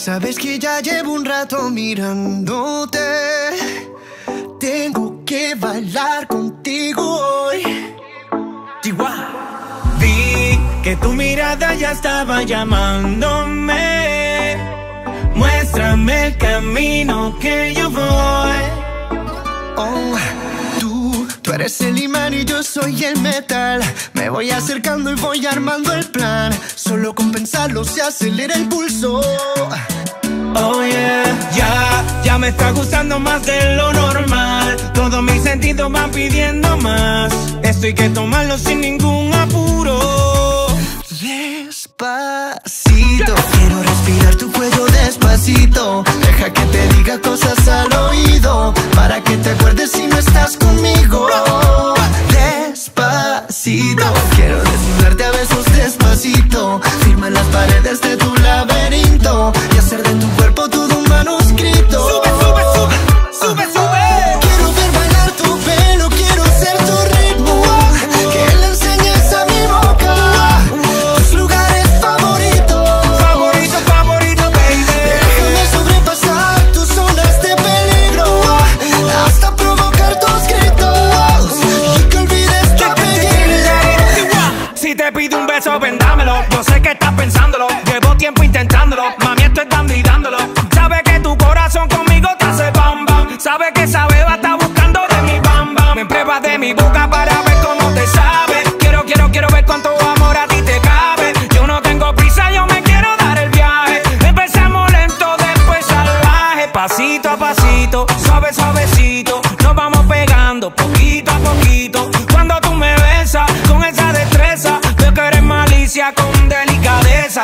quedo mirándote. Tengo que bailar contigo hoy. Vi que tu mirada ya estaba llamándome. Muéstrame el camino que yo voy. Oh, eres el imán y yo soy el metal. Me voy acercando y voy armando el plan. Solo con pensarlo se acelera el pulso. Oh yeah, ya, ya me está gustando más de lo normal. Todos mis sentidos van pidiendo más. Esto hay que tomarlo sin ningún apuro. Despacito, quiero respirar tu cuello despacito. Deja que te diga cosas al oído. Para que te acuerdes si no estás Pido un beso, vendámelo. Yo sé que estás pensándolo. Llevo tiempo intentándolo. Mami, estoy dando y dándolo. Sabe que tu corazón conmigo te hace bam bam. Sabe que esa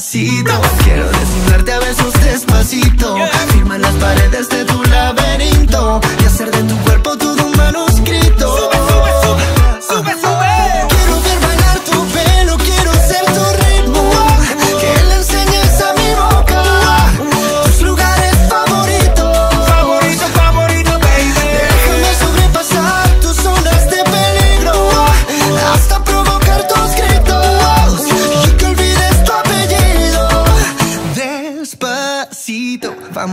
Quiero desnudarte a besos despacito. Firma las paredes de tu laberinto y hacer de tu cuerpo todo un manuscrito.